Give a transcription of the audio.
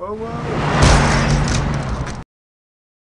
Oh, whoa.